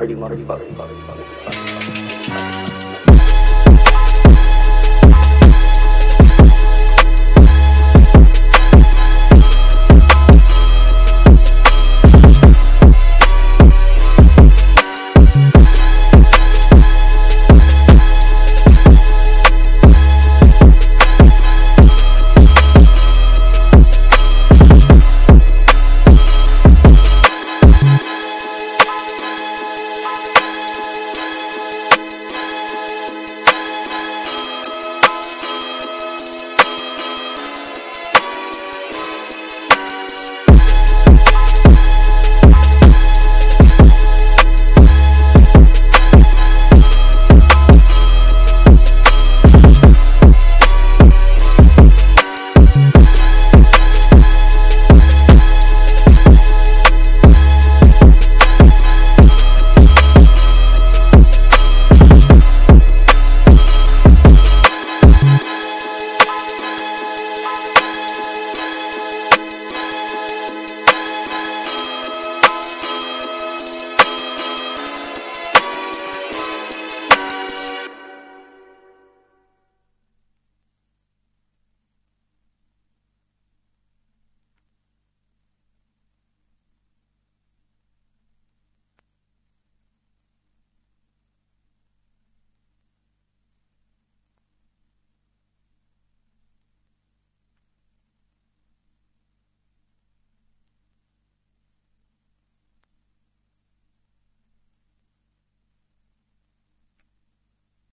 Pretty motherfucker, motherfucker, motherfucker.